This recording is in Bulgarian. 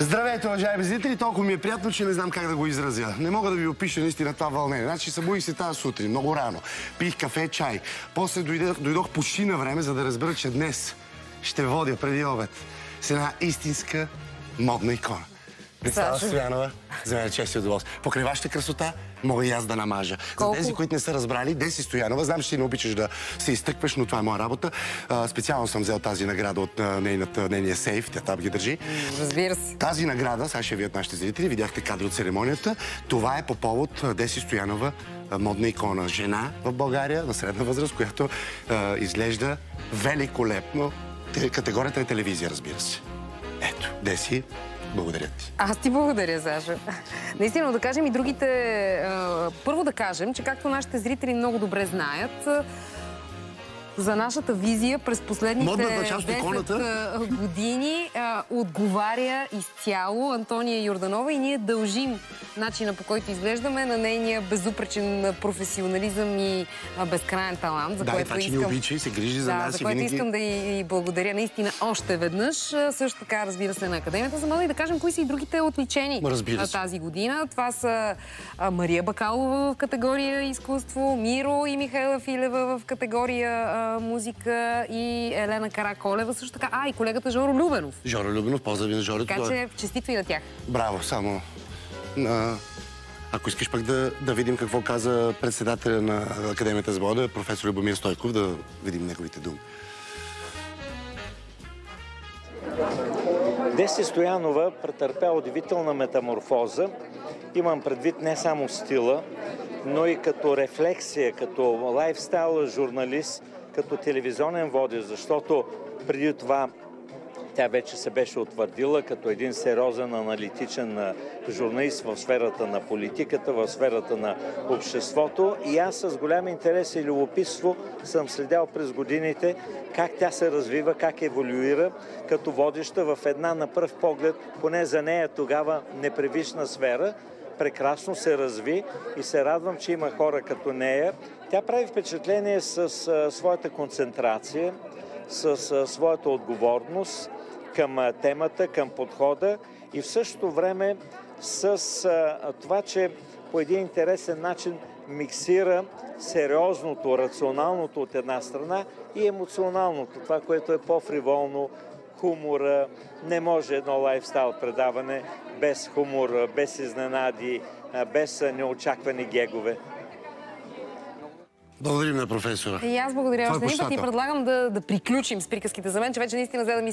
Здравейте, уважаеми зрители! Толкова ми е приятно, че не знам как да го изразя. Не мога да ви опиша наистина това вълнение. Значи събудих се тази сутрин, много рано. Пих кафе, чай. После дойдох, дойдох почти на време, за да разбера, че днес ще водя преди обед с една истинска модна икона. Представа Стоянова, за мен чест и удоволствие. Покрай вашата красота мога и аз да намажа. Колко... За тези, които не са разбрали, Деси Стоянова, знам, че ти не обичаш да се изтъкваш, но това е моя работа. А, специално съм взел тази награда от нейната, нейния сейф, тя там ги държи. Разбира се. Тази награда, сега ще ви от нашите зрители, видяхте кадри от церемонията, това е по повод Деси Стоянова, модна икона, жена в България на средна възраст, която а, изглежда великолепно. Те- Категорията е телевизия, разбира се. Ето, Деси, благодаря ти. Аз ти благодаря, Саша. Наистина, да кажем и другите... Първо да кажем, че както нашите зрители много добре знаят, за нашата визия през последните Модната част от 10 иконата. а, години а, отговаря изцяло Антония Йорданова и ние дължим начина по който изглеждаме на нейния безупречен професионализъм и а, безкрайен талант, за Да, което това, искам... обича и се грижи за да, нас за което винаги... искам да и, и благодаря наистина още веднъж. Също така, разбира се, на Академията за мода и да кажем кои са и другите отличени Ма, разбира а, се. тази година. Това са а, Мария Бакалова в категория изкуство, Миро и Михайла Филева в категория а, музика и Елена Караколева също така. А, и колегата Жоро Любенов. Жоро Любенов, поздрави на Жорито. Така че честито и на тях. Браво, само... А, ако искаш пък да, да видим какво каза председателя на Академията за мода, професор Любомир Стойков, да видим неговите думи. Деси Стоянова претърпя удивителна метаморфоза. Имам предвид не само стила, но и като рефлексия, като лайфстайл журналист, като телевизионен водещ, защото преди това тя вече се беше утвърдила като един сериозен аналитичен журналист в сферата на политиката, в сферата на обществото. И аз с голям интерес и любопитство съм следял през годините как тя се развива, как еволюира като водеща в една на пръв поглед, поне за нея тогава непривична сфера, прекрасно се разви и се радвам, че има хора като нея. Тя прави впечатление с а, своята концентрация, с а, своята отговорност към а, темата, към подхода и в същото време с това, че по един интересен начин миксира сериозното, рационалното от една страна и емоционалното, това, което е по-фриволно, хумора. Не може едно лайфстайл предаване без хумор, без изненади, без неочаквани гегове. Благодарим на професора. И аз благодаря е още един път и предлагам да, да приключим с приказките за мен, че вече наистина взе да ми